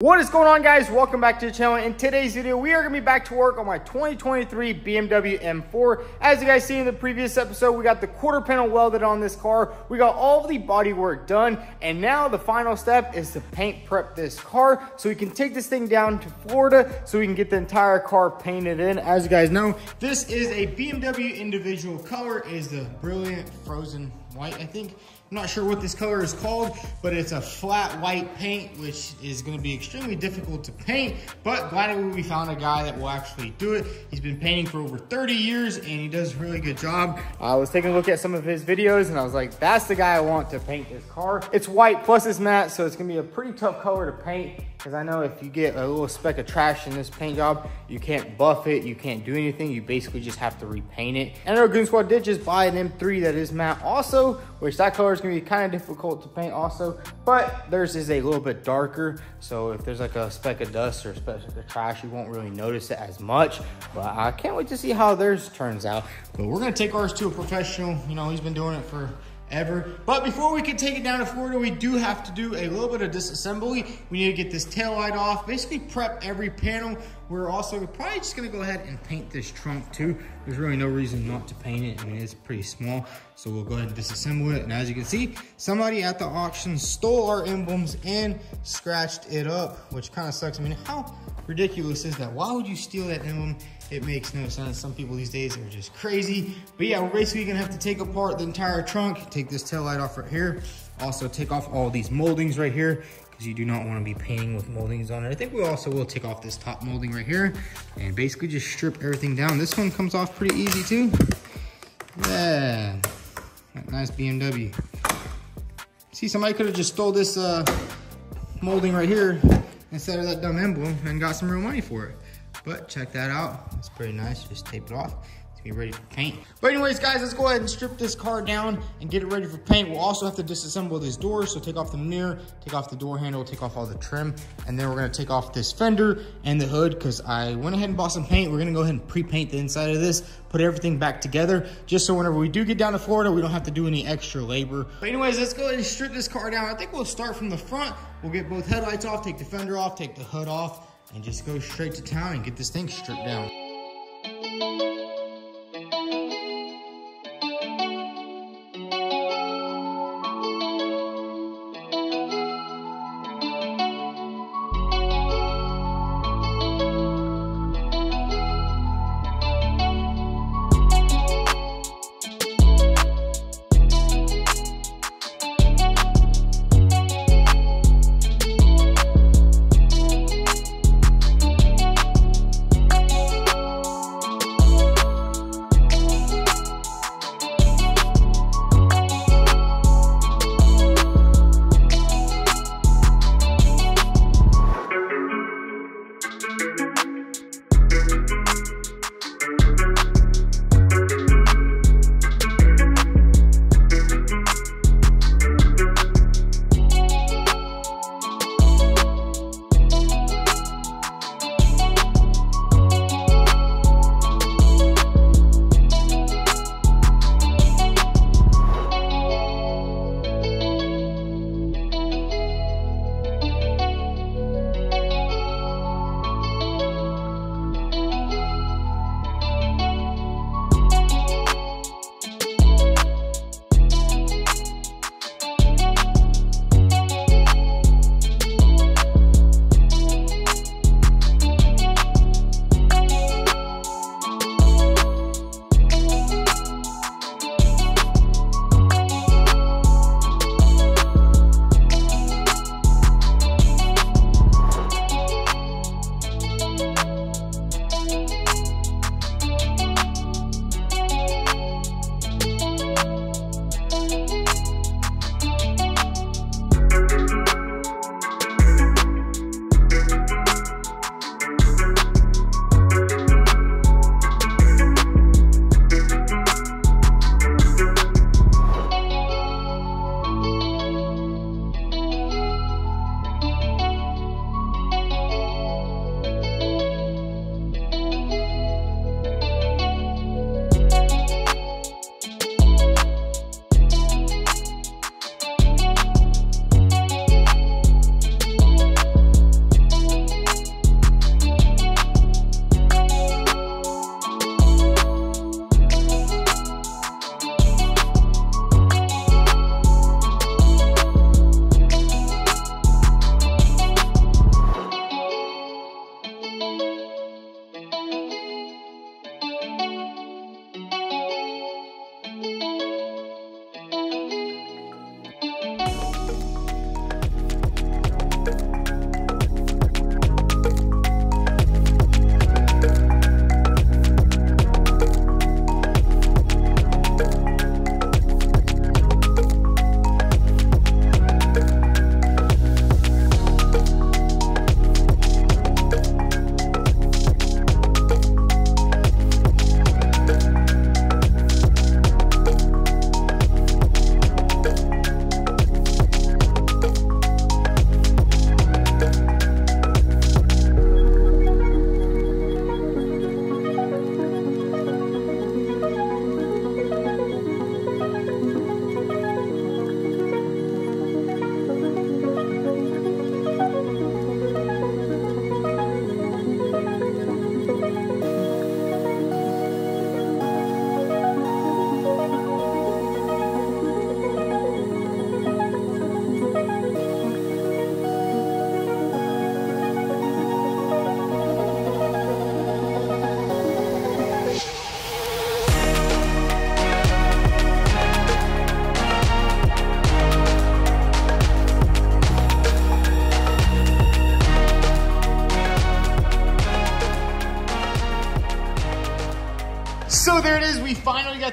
What is going on guys? Welcome back to the channel. In today's video, we are going to be back to work on my 2023 BMW M4. As you guys see in the previous episode, we got the quarter panel welded on this car. We got all the body work done. And now the final step is to paint prep this car so we can take this thing down to Florida so we can get the entire car painted in. As you guys know, this is a BMW individual color. Is the Brilliant Frozen White, I think. I'm not sure what this color is called, but it's a flat white paint, which is gonna be extremely difficult to paint, but glad we found a guy that will actually do it. He's been painting for over 30 years and he does a really good job. I was taking a look at some of his videos and I was like, that's the guy I want to paint this car. It's white plus it's matte, so it's gonna be a pretty tough color to paint because I know if you get a little speck of trash in this paint job, you can't buff it, you can't do anything, you basically just have to repaint it. And our Goonzquad did just buy an M3 that is matte also, which that color is gonna be kind of difficult to paint also, but theirs is a little bit darker. So if there's like a speck of dust or a speck of trash, you won't really notice it as much. But I can't wait to see how theirs turns out. But we're gonna take ours to a professional. You know, he's been doing it for ever. But before we can take it down to Florida, we do have to do a little bit of disassembly. We need to get this tail light off, basically prep every panel. We're also probably just gonna go ahead and paint this trunk too. There's really no reason not to paint it. I mean, it's pretty small. So we'll go ahead and disassemble it. And as you can see, somebody at the auction stole our emblems and scratched it up, which kind of sucks. I mean, how ridiculous is that? Why would you steal that emblem? It makes no sense. Some people these days are just crazy. But yeah, we're basically gonna have to take apart the entire trunk, take this tail light off right here. Also take off all these moldings right here because you do not want to be painting with moldings on it. I think we also will take off this top molding right here and basically just strip everything down. This one comes off pretty easy too. Yeah, that nice BMW. See, somebody could have just stole this uh, molding right here instead of that dumb emblem and got some real money for it. But check that out. It's pretty nice. Just tape it off to be ready for paint. But anyways, guys, let's go ahead and strip this car down and get it ready for paint. We'll also have to disassemble this door. So take off the mirror, take off the door handle, take off all the trim. And then we're gonna take off this fender and the hood because I went ahead and bought some paint. We're gonna go ahead and pre-paint the inside of this, put everything back together, just so whenever we do get down to Florida, we don't have to do any extra labor. But anyways, let's go ahead and strip this car down. I think we'll start from the front. We'll get both headlights off, take the fender off, take the hood off, and just go straight to town and get this thing stripped down.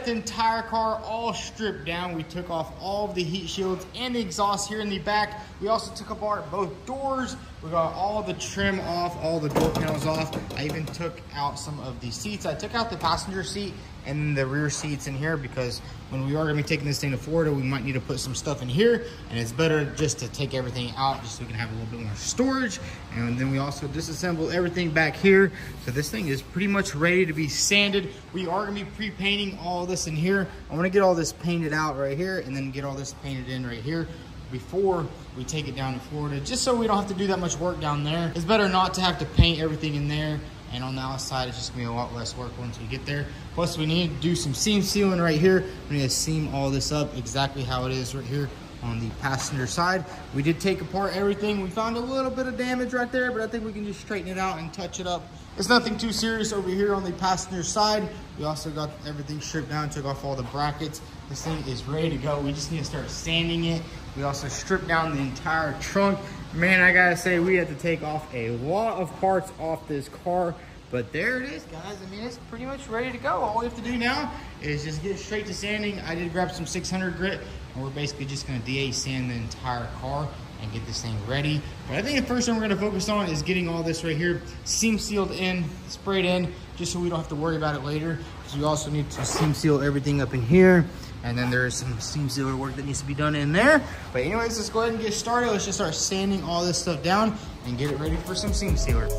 The entire car all stripped down. We took off all of the heat shields and the exhaust here in the back. We also took apart both doors. We got all the trim off, all the door panels off. I even took out some of the seats. I took out the passenger seat and the rear seats in here because when we are gonna be taking this thing to Florida, we might need to put some stuff in here and it's better just to take everything out just so we can have a little bit more storage. And then we also disassemble everything back here. So this thing is pretty much ready to be sanded. We are gonna be pre-painting all this in here. I wanna get all this painted out right here and then get all this painted in right here before we take it down to Florida, just so we don't have to do that much work down there. It's better not to have to paint everything in there and on the outside it's just gonna be a lot less work once we get there. Plus we need to do some seam sealing right here. We need to seam all this up exactly how it is right here on the passenger side. We did take apart everything. We found a little bit of damage right there, but I think we can just straighten it out and touch it up. It's nothing too serious over here on the passenger side. We also got everything stripped down, took off all the brackets. This thing is ready to go. We just need to start sanding it. We also stripped down the entire trunk. Man, I gotta say, we had to take off a lot of parts off this car. But there it is, guys. I mean, it's pretty much ready to go. All we have to do now is just get straight to sanding. I did grab some 600 grit, and we're basically just gonna DA sand the entire car and get this thing ready. But I think the first thing we're gonna focus on is getting all this right here seam sealed in, sprayed in, just so we don't have to worry about it later. Because we also need to seam seal everything up in here. And then there is some seam sealer work that needs to be done in there. But anyways, let's go ahead and get started. Let's just start sanding all this stuff down and get it ready for some seam sealer.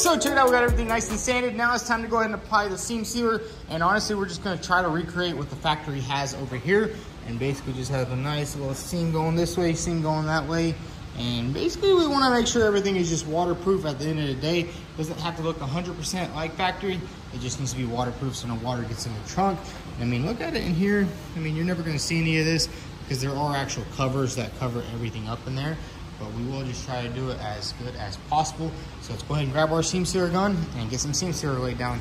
So check it out, we got everything nice and sanded. Now it's time to go ahead and apply the seam sealer. And honestly, we're just gonna try to recreate what the factory has over here. And basically just have a nice little seam going this way, seam going that way. And basically we wanna make sure everything is just waterproof at the end of the day. It doesn't have to look 100% like factory. It just needs to be waterproof so no water gets in the trunk. I mean, look at it in here. I mean, you're never gonna see any of this because there are actual covers that cover everything up in there but we will just try to do it as good as possible. So let's go ahead and grab our seam sealer gun and get some seam sealer laid down.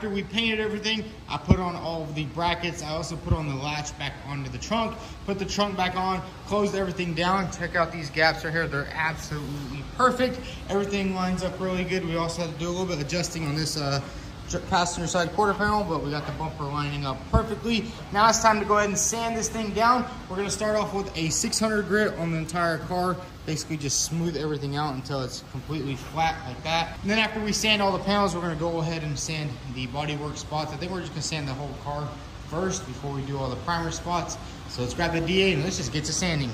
After we painted everything, I put on all the brackets. I also put on the latch back onto the trunk, put the trunk back on, closed everything down. Check out these gaps right here. They're absolutely perfect. Everything lines up really good. We also had to do a little bit adjusting on this uh, passenger side quarter panel, but we got the bumper lining up perfectly. Now it's time to go ahead and sand this thing down. We're gonna start off with a 600 grit on the entire car. Basically just smooth everything out until it's completely flat like that. And then after we sand all the panels, we're gonna go ahead and sand the bodywork spots. I think we're just gonna sand the whole car first before we do all the primer spots. So let's grab the DA and let's just get to sanding.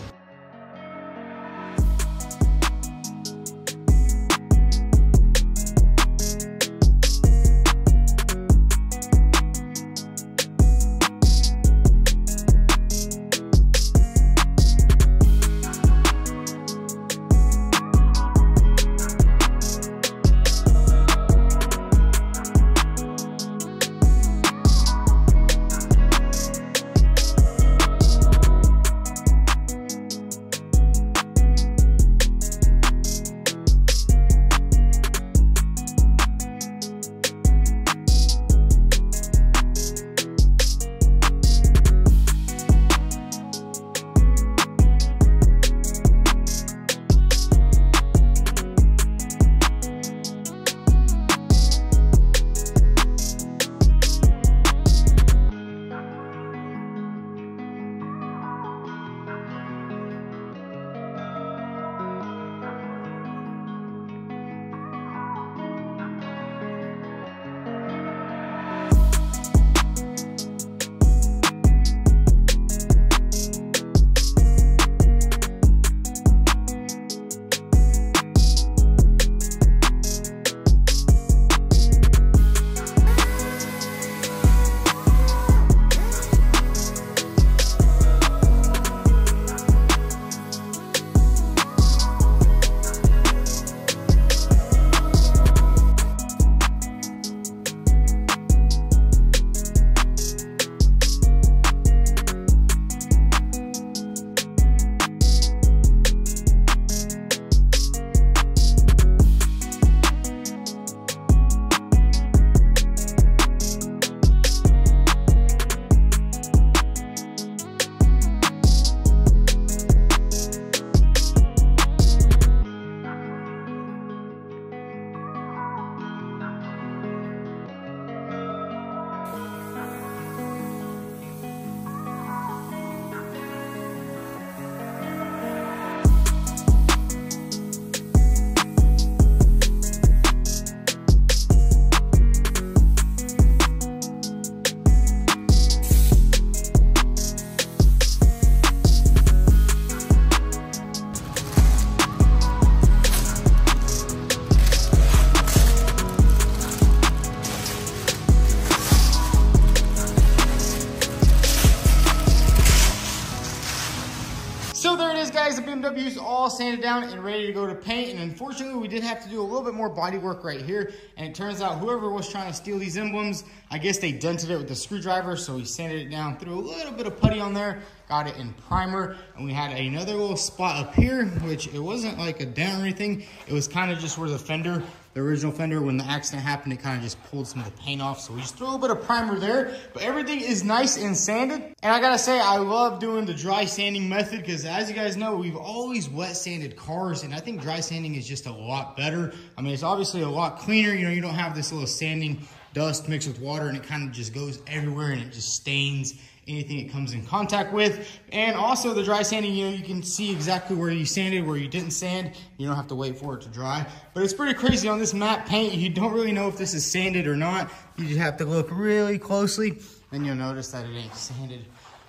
Sanded down and ready to go to paint. And unfortunately, we did have to do a little bit more body work right here. And it turns out whoever was trying to steal these emblems, I guess they dented it with the screwdriver. So we sanded it down, threw a little bit of putty on there, got it in primer. And we had another little spot up here, which it wasn't like a dent or anything. It was kind of just where the fender the original fender, when the accident happened, it kind of just pulled some of the paint off. So we just threw a little bit of primer there, but everything is nice and sanded. And I gotta say, I love doing the dry sanding method because as you guys know, we've always wet sanded cars and I think dry sanding is just a lot better. I mean, it's obviously a lot cleaner. You know, you don't have this little sanding dust mixed with water and it kind of just goes everywhere and it just stains anything it comes in contact with. And also the dry sanding, you know, you can see exactly where you sanded, where you didn't sand. You don't have to wait for it to dry. But it's pretty crazy on this matte paint. You don't really know if this is sanded or not. You just have to look really closely and you'll notice that it ain't sanded.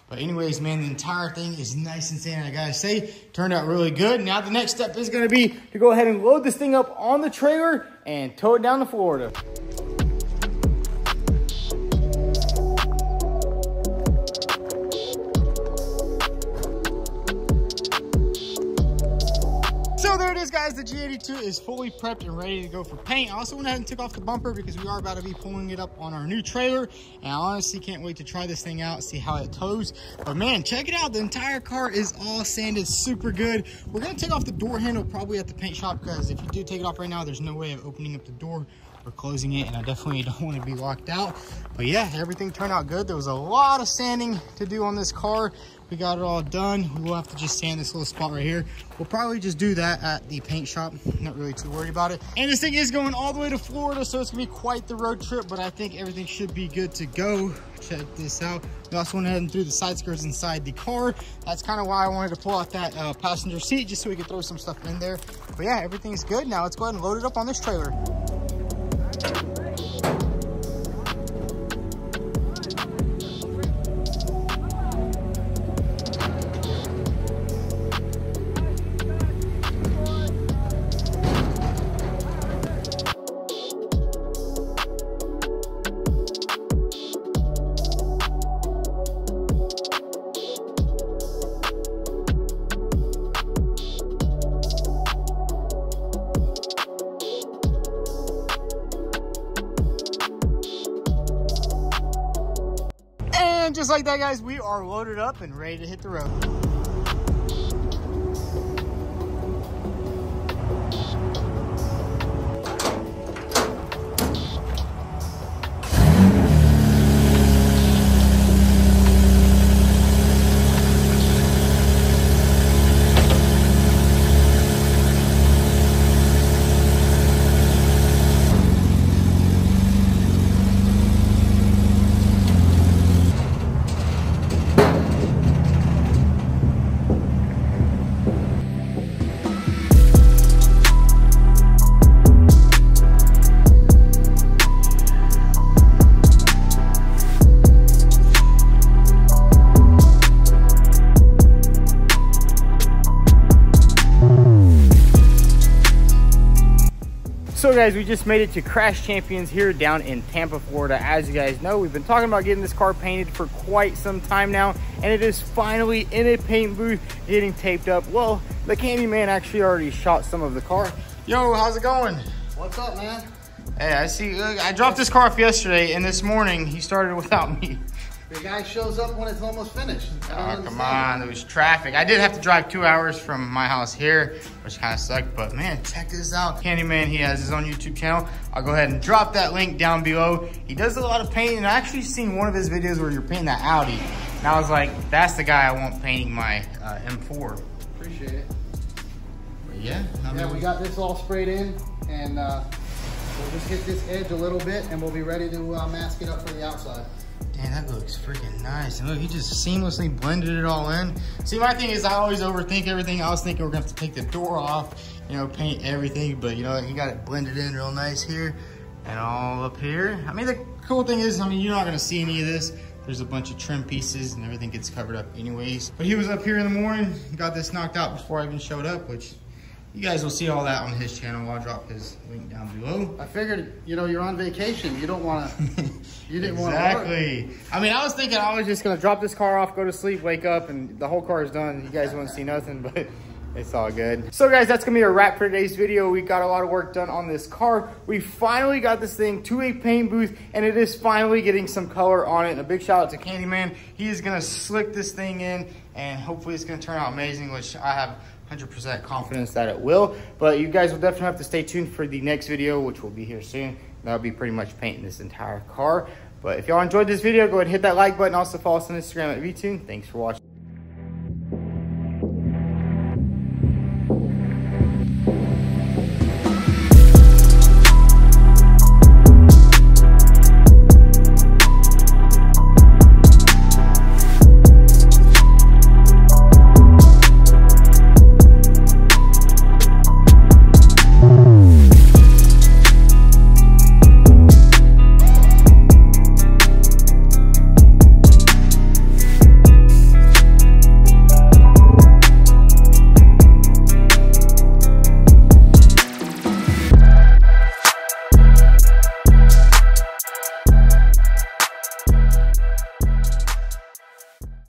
But anyways, man, the entire thing is nice and sanded. I gotta say, turned out really good. Now the next step is gonna be to go ahead and load this thing up on the trailer and tow it down to Florida. Guys, the G82 is fully prepped and ready to go for paint. I also went ahead and took off the bumper because we are about to be pulling it up on our new trailer. And I honestly can't wait to try this thing out, see how it tows. But man, check it out. The entire car is all sanded super good. We're gonna take off the door handle probably at the paint shop because if you do take it off right now, there's no way of opening up the door or closing it and I definitely don't want to be locked out. But yeah, everything turned out good. There was a lot of sanding to do on this car. We got it all done. We'll have to just sand this little spot right here. We'll probably just do that at the paint shop. Not really too worried about it. And this thing is going all the way to Florida, so it's gonna be quite the road trip, but I think everything should be good to go. Check this out. We also went ahead and threw the side skirts inside the car. That's kind of why I wanted to pull out that uh, passenger seat, just so we could throw some stuff in there. But yeah, everything's good. Now let's go ahead and load it up on this trailer. Just like that, guys, we are loaded up and ready to hit the road. Guys, we just made it to Crash Champions here down in Tampa, Florida. As you guys know, we've been talking about getting this car painted for quite some time now, and it is finally in a paint booth getting taped up. Well, the Candyman actually already shot some of the car. Yo, how's it going? What's up, man? Hey, I see, look, I dropped this car off yesterday, and this morning he started without me. The guy shows up when it's almost finished. Oh, come on. There was traffic. I did have to drive two hours from my house here, which kind of sucked. But, man, check this out. Candyman, he has his own YouTube channel. I'll go ahead and drop that link down below. He does a lot of painting. I actually seen one of his videos where you're painting that Audi. And I was like, that's the guy I want painting my uh, M4. Appreciate it. But yeah. I mean, yeah, we got this all sprayed in. And uh, we'll just hit this edge a little bit. And we'll be ready to uh, mask it up for the outside. Damn, that looks freaking nice. And look, he just seamlessly blended it all in. See, my thing is I always overthink everything. I was thinking we're gonna have to take the door off, you know, paint everything, but you know, he got it blended in real nice here and all up here. I mean, the cool thing is, I mean, you're not gonna see any of this. There's a bunch of trim pieces and everything gets covered up anyways. But he was up here in the morning, got this knocked out before I even showed up, which you guys will see all that on his channel. I'll drop his link down below. I figured, you know, you're on vacation. You don't want to, you didn't want to Exactly. I mean, I was thinking I was just going to drop this car off, go to sleep, wake up, and the whole car is done. You guys won't see nothing, but it's all good. So guys, that's gonna be a wrap for today's video. We got a lot of work done on this car. We finally got this thing to a paint booth and it is finally getting some color on it. And a big shout out to Candyman. He is gonna slick this thing in and hopefully it's gonna turn out amazing, which I have 100% confidence that it will. But you guys will definitely have to stay tuned for the next video, which will be here soon. That'll be pretty much painting this entire car. But if y'all enjoyed this video, go ahead and hit that like button. Also follow us on Instagram at VTune. Thanks for watching.